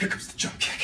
Here comes the jump kick.